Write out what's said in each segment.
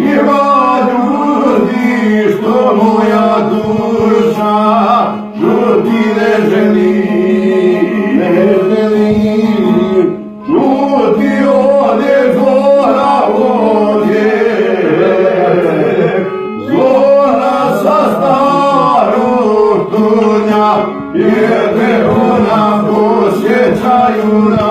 Ima ljudi što moja duša čuti ne želi, ne želi. Čuti ode zora ovdje, zora sa starog tunja, jer me ona posjećaju na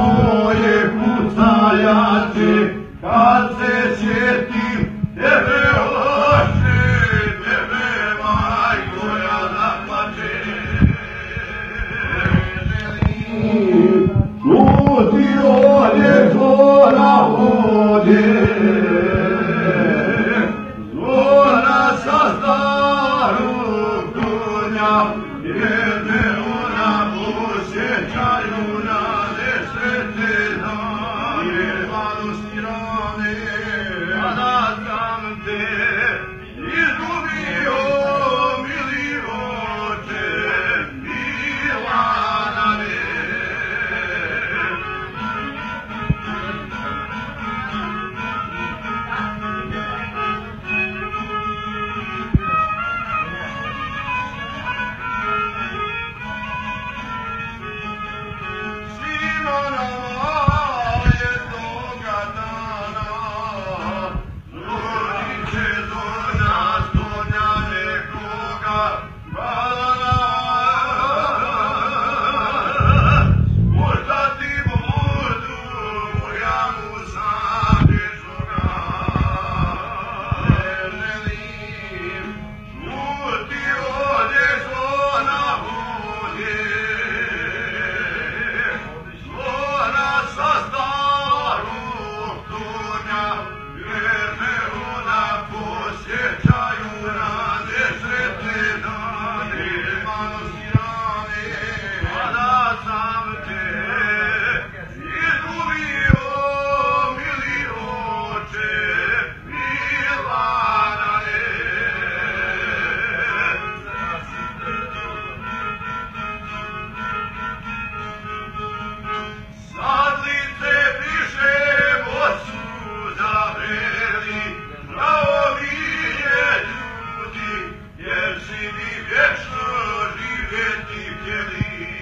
Yeah. Вечно ли и беды?